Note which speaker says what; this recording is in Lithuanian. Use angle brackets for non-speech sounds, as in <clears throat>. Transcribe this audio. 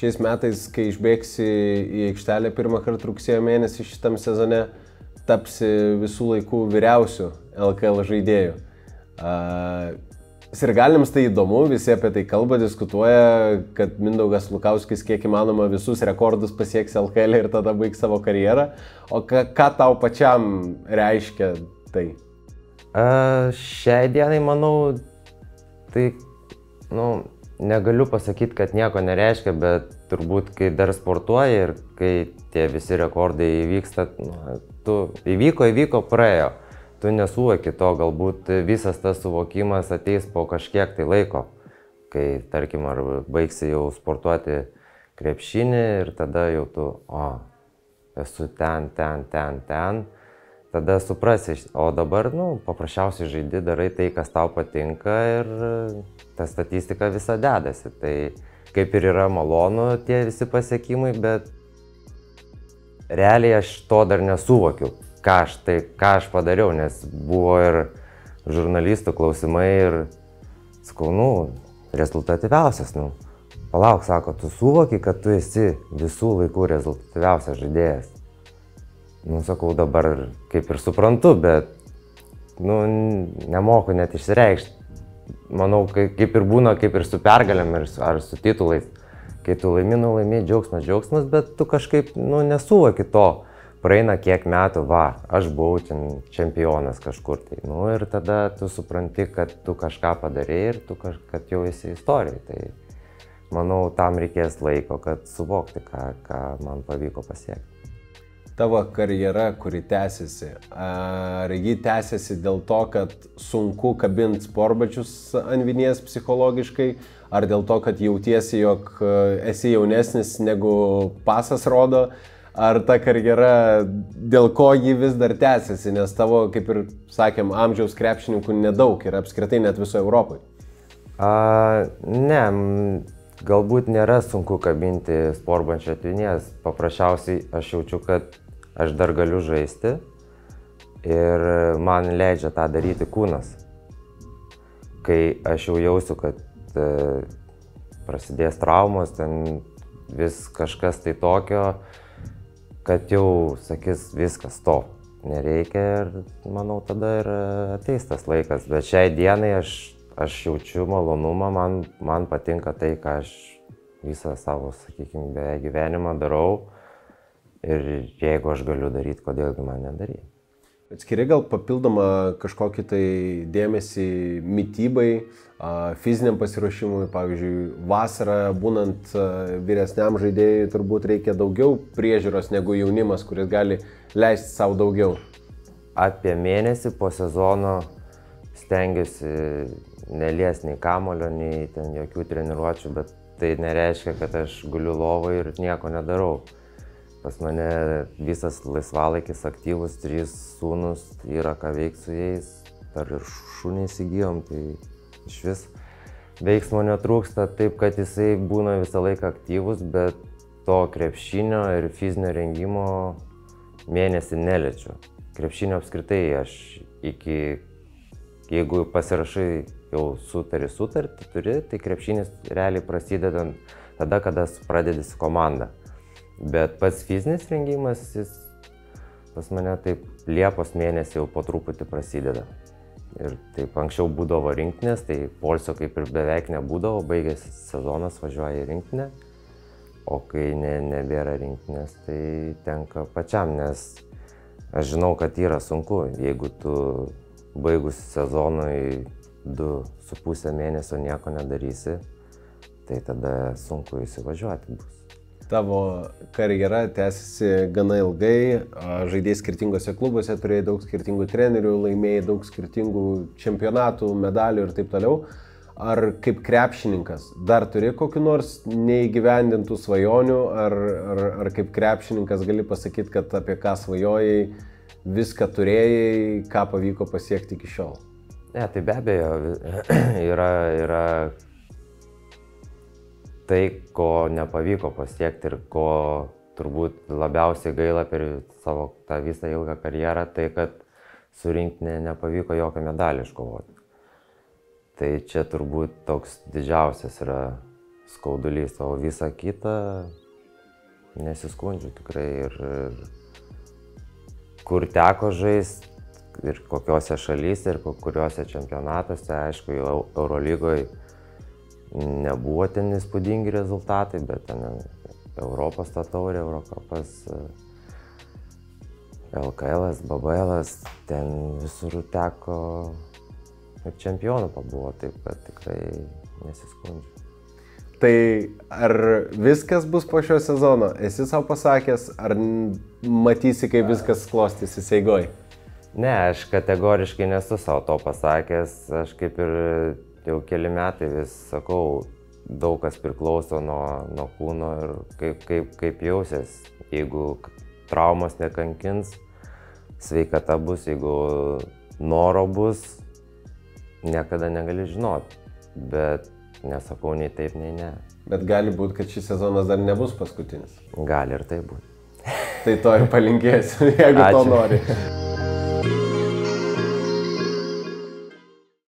Speaker 1: šiais metais, kai išbėgsi į aikštelę pirmą kartą rugsėjo mėnesį šitam sezone, tapsi visų laikų vyriausių LKL žaidėjų. Sirgaliams tai įdomu, visi apie tai kalba, diskutuoja, kad Mindaugas Lukauskis kiek įmanoma visus rekordus pasieks LKL ir tada baigs savo karjerą. O ką, ką tau pačiam reiškia tai?
Speaker 2: A, šiai dienai manau, tai, nu, negaliu pasakyti, kad nieko nereiškia, bet turbūt, kai dar sportuoji ir kai tie visi rekordai įvyksta, nu, tu įvyko, įvyko, praėjo. Tu nesuvoki to, galbūt visas tas suvokimas ateis po kažkiek tai laiko, kai, tarkim, ar baigsi jau sportuoti krepšinį ir tada jau tu, o, esu ten, ten, ten, ten, tada suprasi, o dabar, nu, paprasčiausiai žaidi, darai tai, kas tau patinka ir ta statistika visa dedasi. Tai kaip ir yra malonu tie visi pasiekimai, bet realiai aš to dar nesuvokiu ką aš, tai, ką aš padariau, nes buvo ir žurnalistų klausimai ir sakau, nu, rezultatyviausias, nu. Palauk, sako, tu suvoki, kad tu esi visų laikų rezultatyviausias žaidėjas. Nu, sakau, dabar kaip ir suprantu, bet, nu, nemoku net išsireikšti. Manau, kaip ir būna, kaip ir su pergalėm ar su titulais. Kai tu laimi, nu laimi, džiaugsmas, džiaugsmas, bet tu kažkaip, nu, nesuvoki to praeina kiek metų, va, aš buvau ten čempionas kažkur tai. Nu, ir tada tu supranti, kad tu kažką padarėjai ir tu kaž, kad jau esi istorijai. Tai manau, tam reikės laiko, kad suvokti, ką, ką man pavyko pasiekti.
Speaker 1: Tavo karjera, kuri tęsiasi, ar ji tęsiasi dėl to, kad sunku kabinti sporbačius ant vinies psichologiškai, ar dėl to, kad jautiesi, jog esi jaunesnis negu pasas rodo, ar ta karjera, dėl ko ji vis dar tęsiasi, nes tavo, kaip ir sakėm, amžiaus krepšininkų nedaug ir apskritai net visoje Europoje.
Speaker 2: A, ne, galbūt nėra sunku kabinti sporbančio atvinės, paprasčiausiai aš jaučiu, kad aš dar galiu žaisti ir man leidžia tą daryti kūnas. Kai aš jau jausiu, kad e, prasidės traumos, ten vis kažkas tai tokio, kad jau sakys viskas stop, nereikia ir manau tada ir ateis tas laikas. Bet šiai dienai aš, aš jaučiu malonumą, man, man patinka tai, ką aš visą savo, sakykime, beveik gyvenimą darau. Ir jeigu aš galiu daryti, kodėlgi man nedaryti.
Speaker 1: Atskiri gal papildomą kažkokį tai dėmesį mytybai, fiziniam pasiruošimui, pavyzdžiui, vasarą būnant vyresniam žaidėjui turbūt reikia daugiau priežiūros negu jaunimas, kuris gali leisti savo daugiau.
Speaker 2: Apie mėnesį po sezono stengiuosi nelies nei kamulio, nei ten jokių treniruočių, bet tai nereiškia, kad aš guliu lovai ir nieko nedarau. Pas mane visas laisvalaikis aktyvus, trys sūnus, yra ką veikti su jais, dar ir šunį įsigijom, tai iš vis veiksmo netrūksta, taip kad jisai būna visą laiką aktyvus, bet to krepšinio ir fizinio rengimo mėnesį neliečiu. Krepšinio apskritai aš iki, jeigu pasirašai jau sutari sutartį, turi, tai krepšinis realiai prasideda tada, kada pradedi su komanda. Bet pats fizinis rengimas, jis pas mane taip Liepos mėnesį jau po truputį prasideda. Ir taip anksčiau būdavo rinktinės, tai polsio kaip ir beveik nebūdavo, baigėsi sezonas, važiuoja į rinktinę. O kai ne, nebėra rinktinės, tai tenka pačiam, nes aš žinau, kad yra sunku. Jeigu tu baigus sezonui 2,5 mėnesio nieko nedarysi, tai tada sunku įsivažiuoti bus
Speaker 1: tavo karjera tęsiasi gana ilgai, žaidėjai skirtingose klubuose, turėjai daug skirtingų trenerių, laimėjai daug skirtingų čempionatų, medalių ir taip toliau. Ar kaip krepšininkas dar turi kokiu nors neįgyvendintų svajonių, ar, ar, ar kaip krepšininkas gali pasakyti, kad apie ką svajojai, viską turėjai, ką pavyko pasiekti iki šiol?
Speaker 2: Ne, tai be abejo, <clears throat> yra, yra tai, ko nepavyko pasiekti ir ko turbūt labiausiai gaila per savo tą visą ilgą karjerą, tai kad surinkti ne, nepavyko jokio medalį iškovoti. Tai čia turbūt toks didžiausias yra skaudulys, o visa kita nesiskundžiu tikrai ir, ir kur teko žaisti ir kokiuose šalyse ir kuriuose čempionatuose, aišku, jau Eurolygoje nebuvo ten įspūdingi rezultatai, bet ten Europos ta taurė, Eurokapas, LKL, BBL, ten visur teko ir čempionų pabuvo, taip kad tikrai nesiskundžiu.
Speaker 1: Tai ar viskas bus po šio sezono? Esi savo pasakęs, ar matysi, kaip viskas klostysis eigoj?
Speaker 2: Ne, aš kategoriškai nesu savo to pasakęs, aš kaip ir jau keli metai vis sakau, daug kas priklauso nuo, nuo kūno ir kaip, kaip, kaip jausies. Jeigu traumos nekankins, sveikata bus, jeigu noro bus, niekada negali žinoti. Bet Nesakau nei taip, nei ne.
Speaker 1: Bet gali būti, kad šis sezonas dar nebus paskutinis.
Speaker 2: Gali ir tai būti.
Speaker 1: tai to ir palinkėsiu, jeigu Ačiū. to nori. <laughs>